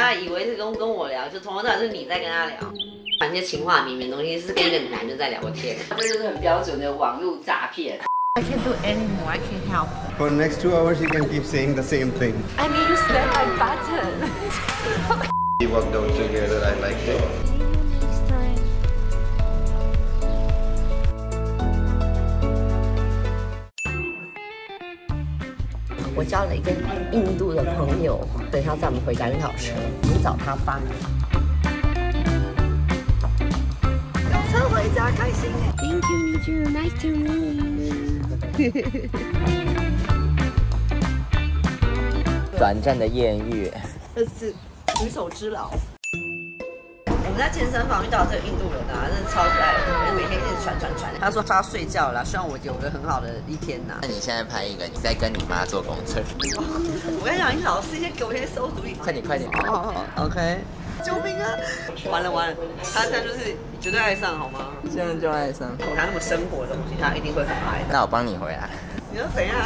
家以为是跟跟我聊，就从头到尾是你在跟他聊，把那些情话绵绵东西是跟一个男的在聊天，这就是很标准的网络诈骗。I can't do anymore. I can't help. For the next two hours, you can keep saying the same thing. I mean, you slam my button. He walked out to hear that I liked it. 我交了一个印度的朋友，等一下载我们回家，很好吃。我们找他吧。有车回家，开心哎！Thank you, meet you. Nice to meet you. 短暂的艳遇，这是举手之劳。我们在健身房遇到这个印度人啊，真的超可爱的，每天一直传传传。他说他要睡觉了，希望我有个很好的一天呐、那你现在拍一个，你在跟你妈做公车，我跟你讲，你老师先给我一些馊主意。快点快点，哦，OK。救命啊！完了完了，他这样就是你绝对爱上好吗？现在就爱上。他那么生活的东西，他一定会很爱的。那我帮你回来。你要怎样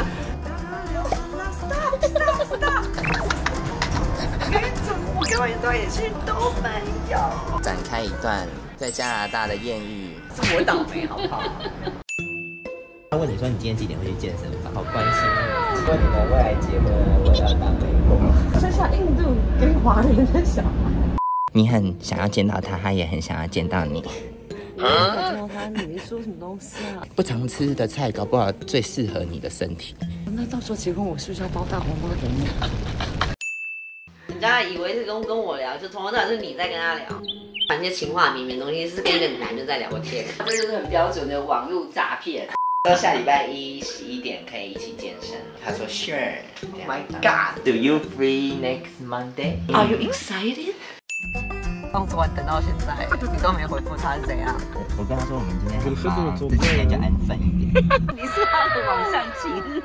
讲，我跟我一段演戏都没有，展开一段在加拿大的艳遇。是我倒霉好不好？他问你说你今天几点会去健身房？好关心你。说你们未来结婚了，我要当媒婆。生下印度跟华人的小孩。你很想要见到他，他也很想要见到你。啊！他你没说什么东西啊？不常吃的菜，搞不好最适合你的身体。那到时候结婚，我是不是要包大红包给你？人家以为是跟跟我聊，就从头到尾是你在跟他聊，把那些情话绵绵东西是跟一个男的在聊天，这就是很标准的网络诈骗。说下礼拜一十一点可以一起健身。他说 Sure。Oh my God! Do you free next Monday? Are you excited? 上次我等到现在，你都没回复他是怎样？我跟他说我们今天很忙，这几天就安分一点。你是他的网上情人。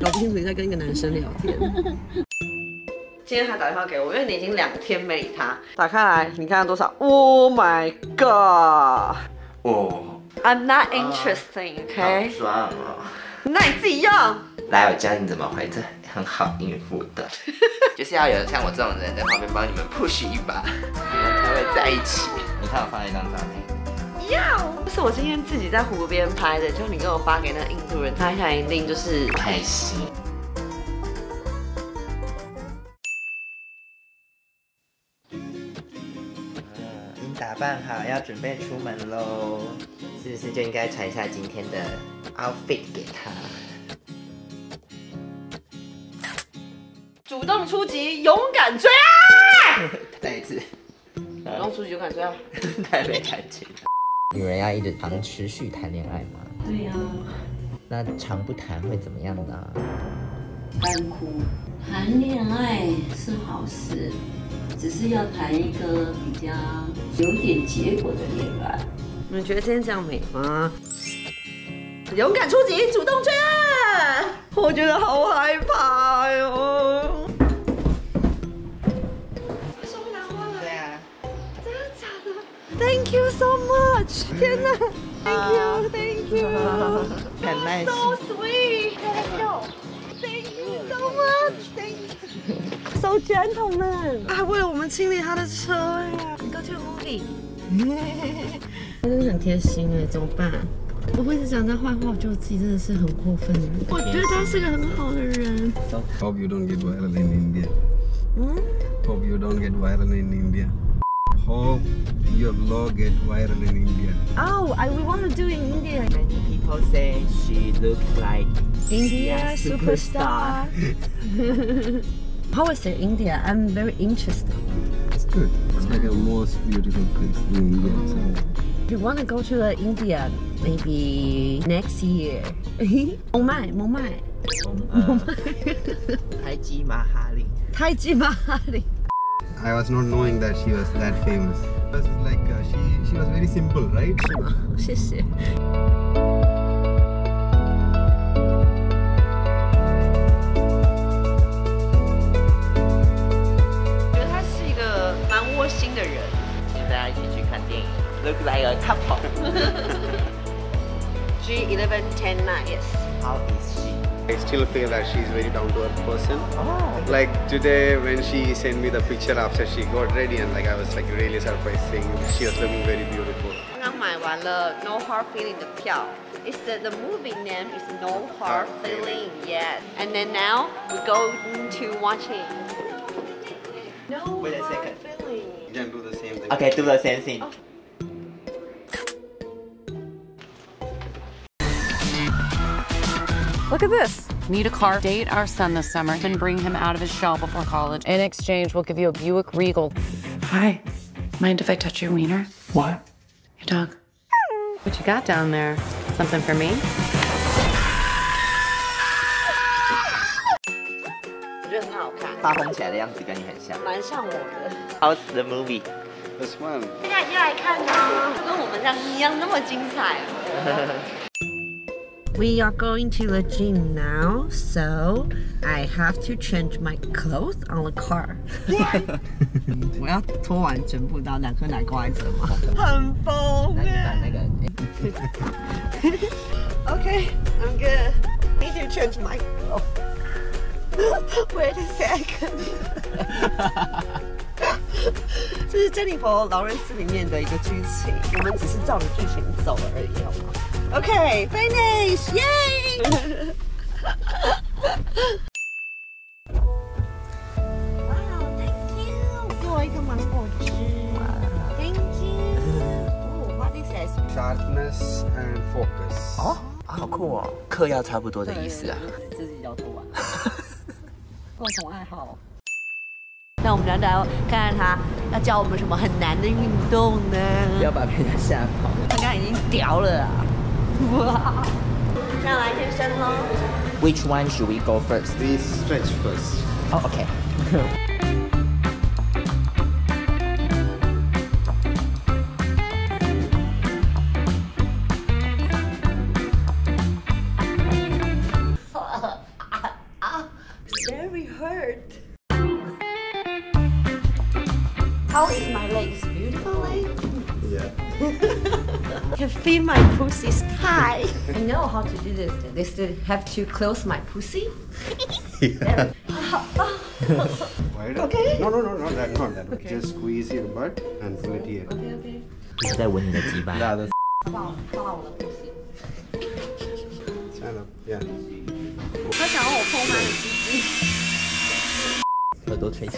搞不清楚你在跟一个男生聊天。今天他打电话给我，因为你已经两天没理他。打开来，你看多少？Oh my god! 哦，I'm not interesting, OK？爽哦！那你自己用。来，我教你怎么回，这很好应付的，就是要有像我这种人在旁边帮你们 push 一把，你们才会在一起。你看我发了一张照片，要，这是我今天自己在湖边拍的，就你给我发给那个印度人，他现在一定就是开心。扮好，要准备出门喽，是不是就应该穿一下今天的 outfit 给他？主动出击，勇敢追爱。再一次，主动出击，勇敢追爱。太没感情。女人要一直长持续谈恋爱吗？对呀、那常不谈会怎么样呢？干枯。谈恋爱是好事，只是要谈一个比较有点结果的恋爱。你们觉得今天这样美吗？勇敢出击，主动追爱。我觉得好害怕哟。收兰花了，对啊，真的假的？Thank you so much！天哪！Thank you，Thank you，so sweet。Let's go。So gentleman，还为了我们清理他的车呀，Go to movie。他真的很贴心哎，怎么办？我会一直讲他坏话，我觉得我自己真的是很过分。我觉得他是个很好的人。Hope you don't get viral in India. 嗯，Hope you don't get viral in India. Hope your law get viral in India. Oh, I we want to do in India. Many people say she looks like India superstar. How is it India? I'm very interested. It's good. It's like a most beautiful place in India. So. If you want to go to uh, India, maybe next year. Mumbai, Mumbai. Uh, Taiji Mahali. Taiji Mahali. I was not knowing that she was that famous. Like uh, she she was very simple, right? 谢谢。，Look like a couple。 G eleven ten nine yes. How is she? I still feel that she's very down to earth person. Oh. Like today when she sent me the picture after she got ready and like I was like really surprised seeing she was looking very beautiful. 刚刚买完了 No Hard Feeling 的票。It's the, the movie name is No Hard Feeling, yes. And then now we go into watching. No Wait a Hard second. Feeling. You can do the same thing. Okay, do the same thing. Look at this. Need a car, date our son this summer, and bring him out of his shell before college. In exchange, we'll give you a Buick Regal. Hi. Mind if I touch your wiener? What? Your dog. What you got down there? Something for me? 我觉得很好看，发疯起来的样子跟你很像。蛮像我的。 How's the movie? This one. 大家一定要来看呢，就跟我们这样一样那么精彩。 We are going to the gym now, so I have to change my clothes on the car. 我要脱完全部到两颗奶瓜来折吗？很疯那你把那个 Okay, I'm good. Need to change my clothes. Wait a second. 这是珍妮佛劳伦斯里面的一个剧情，我们只是照着剧情走了而已，好吗 ？OK, finish, yay! Wow, thank you. 给我一个芒果汁。Thank you. Oh, what is this? Sharpness and focus. 哦，好酷哦，嗑药差不多的意思啊。自己要做完。共同爱好。那我们来来看看他要教我们什么很难的运动呢？不要把别人吓跑。他刚刚已经屌了啊！Which one should we go first? This stretch first. Oh, okay. pussy's tight. I know how to do this. This to have to close my pussy. yeah. Wider? Okay. No, no, no, no, that, not that. Just squeeze your butt and pull it here. OK OK，我在闻你的鸡巴。 Yeah, that's 抱抱我的 pussy。 stand up. Yeah. 他想要我碰他的鸡鸡。耳朵吹气。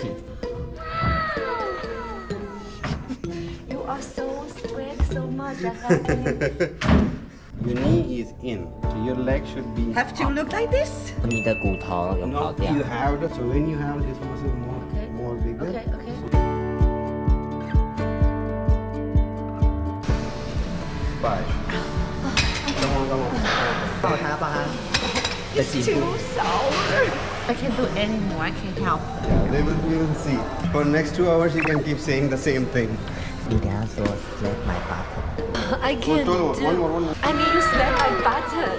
You are so sweat so much. I have to Your knee is in, so your leg should be. have to look like this. 你的骨头有跑 No, 掉。 you have to. So when you have this muscle more, Okay. more bigger. Okay okay. Five. Come on, come on. 抱他，抱他的颈 Too 部。 sour. I can't do anymore. I can't help. Yeah, they will, we will see. For next two hours, you can keep saying the same thing. You dance or slap my button. I can't do. One more, one more. I mean, you slap my button.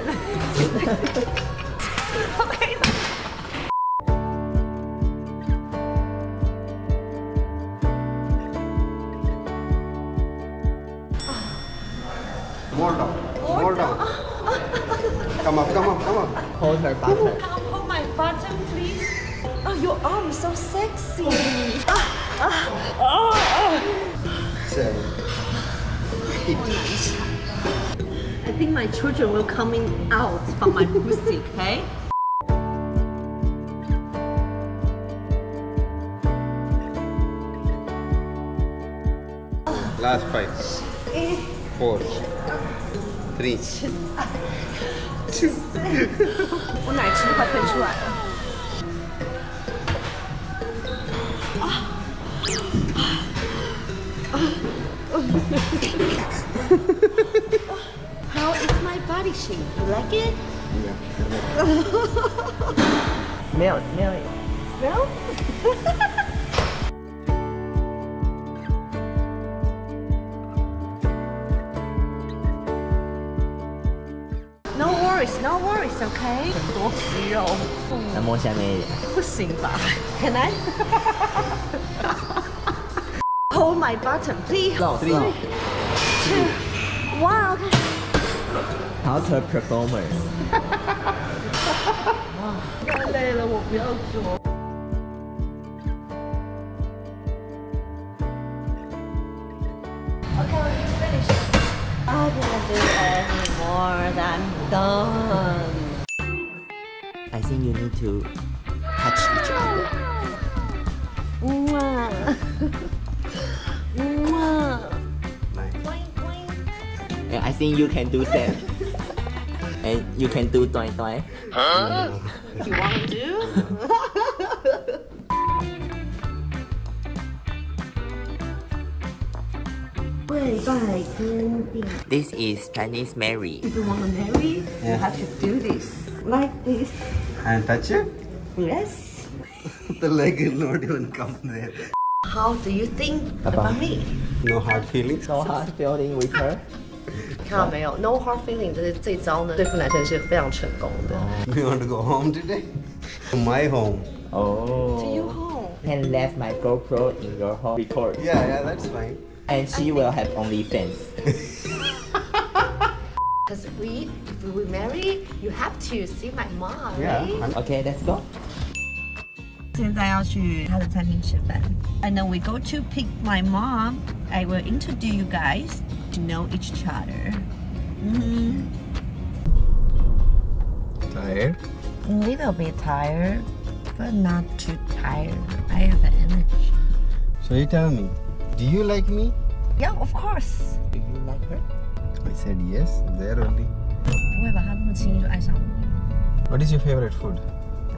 okay. More down. More down. come up, come up, come up. Hold her button. Come hold my button, please. Oh, your arm is so sexy. ah, ah. think my children will coming out from my pussy, okay? Last five. Four. Three. 我奶汁快喷出来了。How is my body shape? You like it? Smell, smell it。 Smell? No worries, no worries, okay? 很多肌肉，那摸下面一点。不行吧？Can I? Hold my button, please. Slow, slow. Two, one. Okay. How's her performance? 太累了，我不要说。Okay, we're finished. I can't do any more than done. I think you need to touch each other. Mwah. Mwah. Nice. Boing, boing. And I think you can do that. and you can do toy toy. You want to do? This is Chinese Mary. If you want to marry, you have to do this. Like this. And touch it? Yes. the leg will not even come there. How do you think about me? No hard feelings. No hard feeling with her. 看到没有？No hard feeling，这这招呢，对付男生是非常成功的。 You want to go home today? To my home. Oh. To your home. Can left my GoPro in your home record. Yeah, yeah, that's fine. And she will have only fans. Because we, if we marry, you have to see my mom, Yeah. right? I'm- Okay, let's go. 现在要去他的餐厅吃饭，and then we go to pick my mom. I will introduce you guys to know each other. Mm-hmm. Tired? A little bit tired, but not too tired. I have the energy. So you tell me, do you like me? Yeah, of course. Do you like her? I said yes, there only. 不会把他那么轻易就爱上我。 What is your favorite food?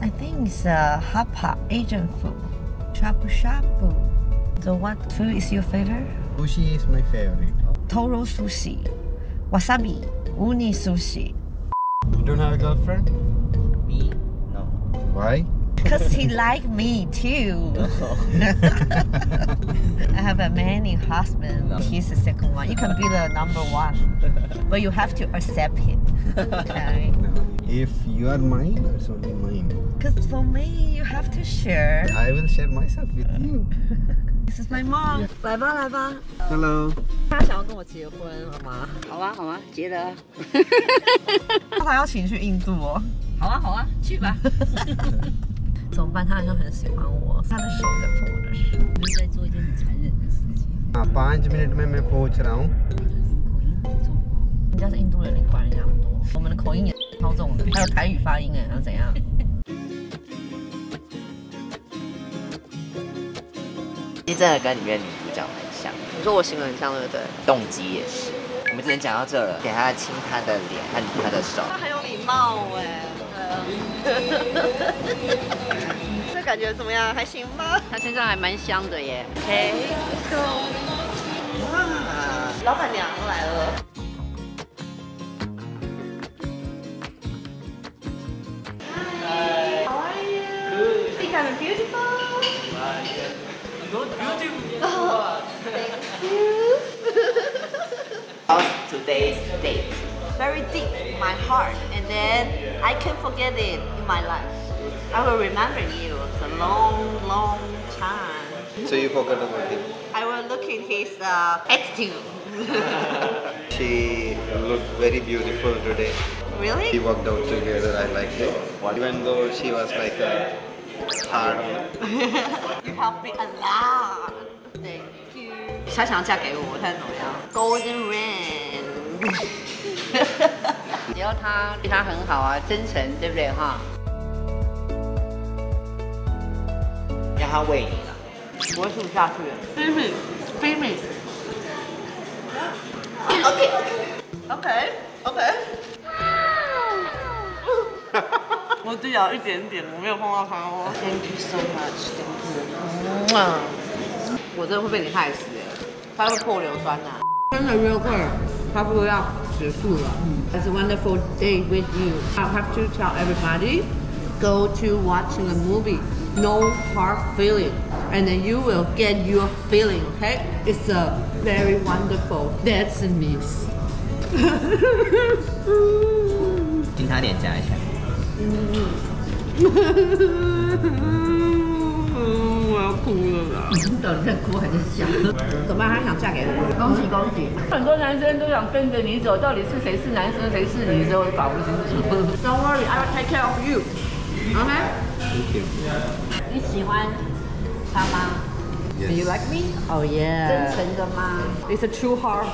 I think it's a hapa Asian food. Shabu shabu. So what food is your favorite? Sushi is my favorite. Toro sushi, wasabi, uni sushi. You don't have a girlfriend? Me? No. Why? Cause he like me too. I have a many husband. He's the second one. You can be the number one, but you have to accept him. Okay. If you are mine, it's only mine. Cause for me, you have to share. I will share myself with you. 这是 my mom，来吧来吧，Hello，。他想要跟我结婚，好吗？好啊，好啊，结了。他还要请去印度哦。好啊，好啊，去吧。怎么办？他好像很喜欢我，他的手在碰我的手，我们在做一件很残忍的事情。啊，八十分钟没没播起来哦。口音很重，人家是印度人，你管人家那么多？我们的口音也超重的，还有台语发音哎，想怎样？真的跟里面女主角很像，你说我形容很像，对不对？动机也是。我们之前讲到这了，给他亲他的脸和他的手。他很有礼貌哎。这感觉怎么样？还行吧他身上还蛮香的耶。？OK，Let's go。哇，老板娘来了。Hi, how are you? Good. Think I'm beautiful? Not beautiful. Oh, thank you. How's today's date? very deep in my heart and then I can't forget it in my life. I will remember you for a long, long time. So you forgot about him. I will look in his uh, attitude. She looked very beautiful today. Really? We really? worked out together. I liked it. Even though she was like a hard one. You helped me a lot. Thank you. 他想要嫁给我，我看怎么样？Golden ring。只要他对他很好啊，真诚，对不对哈？让他喂你了。我会吃不下去。Finish. Okay, okay, okay. 我只咬一点点，我没有碰到它哦。Thank you so much, thank you. 我真的会被你害死哎，它会破硫酸呐、真的约会，差不多要结束了。It's a wonderful day with you. I have to tell everybody, go to watching a movie, no hard feeling, and then you will get your feeling. Okay, it's a very wonderful. That's me. 亲她脸颊一下。 哇要哭了啦。等在哭还是笑？怎么办？他想嫁给我？恭喜恭喜！很多男生都想跟着你走，到底是谁是男生谁是女生，我都搞不清楚。Don't worry, I will take care of you. OK? Thank you. 你喜欢他吗. Do you like me? Oh yeah. 真诚的吗？It's a true heart.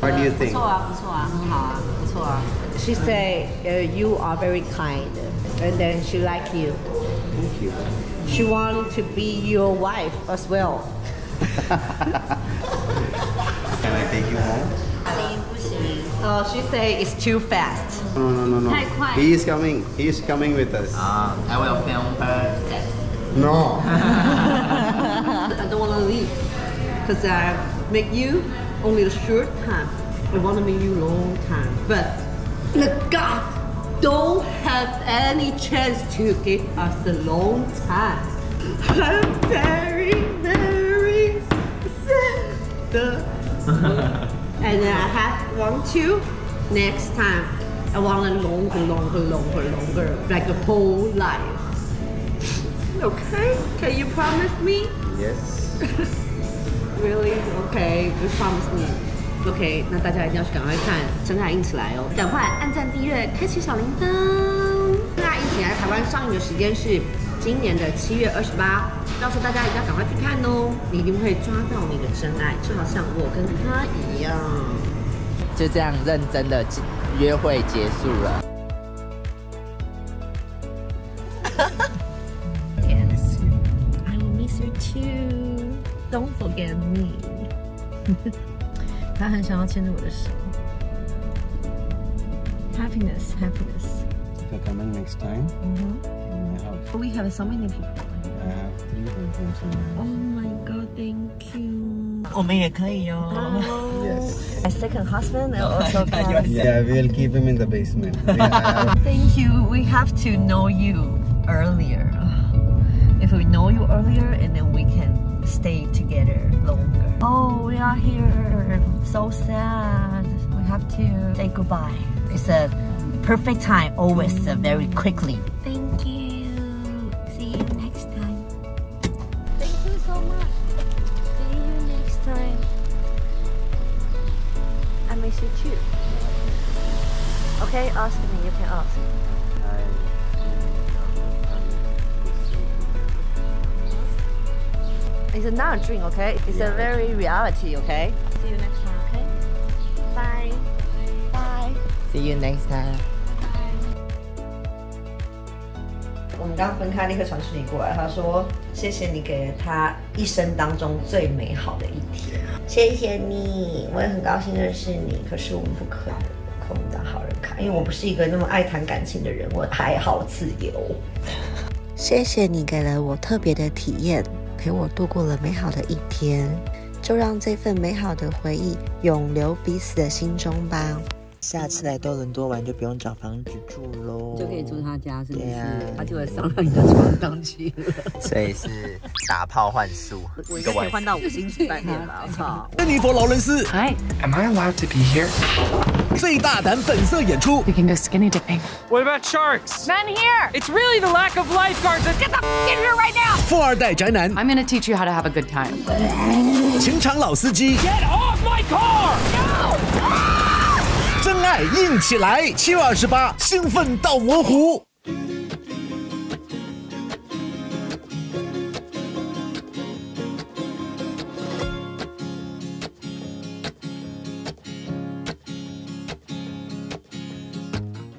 What do you 不 think? 错啊，不错啊，很好啊，不错啊。She say uh, you are very kind, and then she like you. Thank you. She want to be your wife as well. Can I take you home? Oh, she say it's too fast. No, no, no, no. He is coming. He is coming with us. Uh, I will film her. No. I don't want to leave because I make you only a short time. I want to make you long time. But look, God don't have any chance to give us a long time. I'm very, very sad. and then I have one two. Next time, I want a longer, longer, longer, longer, like a whole life. Okay, can you promise me? yes. Really? Okay, you promise me. OK，那大家一定要去赶快看《真爱硬起来》哦，赶快按赞、订阅、开启小铃铛。《真爱硬起来》台湾上映的时间是今年的七月二十八，到时候大家一定要赶快去看哦，你一定会抓到你的真爱，就好像我跟他一样。就这样认真的约会结束了。I will miss you too. Don't forget me. 他很想要牵着我的手。Happiness, happiness. If you're coming next time, Mhm. in my house. We have so many people. I have three bedrooms in my Oh house. my god, thank you. 我们也可以哦。 Yes. My second husband also can. Yeah, we'll keep him in the basement. We have- Thank you. We have to know you earlier. If we know you earlier, and then we can stay together longer. Oh, we are here. So sad. We have to say goodbye. It's a perfect time. Always uh, very quickly. Thank you. See you next time. Thank you so much. See you next time. I miss you too. Okay, ask me. You can ask. It's not a dream, okay? It's a very reality, okay? See you next time, okay? Bye. Bye. See you next time. 我们刚分开，立刻传讯你过来，他说：“谢谢你给了他一生当中最美好的一天，谢谢你，我也很高兴认识你。可是我们不可能碰到好人卡，因为我不是一个那么爱谈感情的人，我还好自由。谢谢你给了我特别的体验，陪我度过了美好的一天，就让这份美好的回忆永留彼此的心中吧。”下次来多伦多玩就不用找房子住喽，就可以住他家，是不是？对啊他就会上到你的床上去了。所以是打炮换宿，一个晚上。到五星级饭店吧，我操！珍妮佛·劳伦斯 Hi. Am I allowed to be here? 最大胆粉色演出，We can go skinny dipping. What about sharks? Men here! It's really the lack of lifeguards. that- Get the f- in here right now! 富二代宅男，I'm gonna teach you how to have a good time. 情场老司机，Get off my car! 真爱硬起来，七月二十八，兴奋到模糊。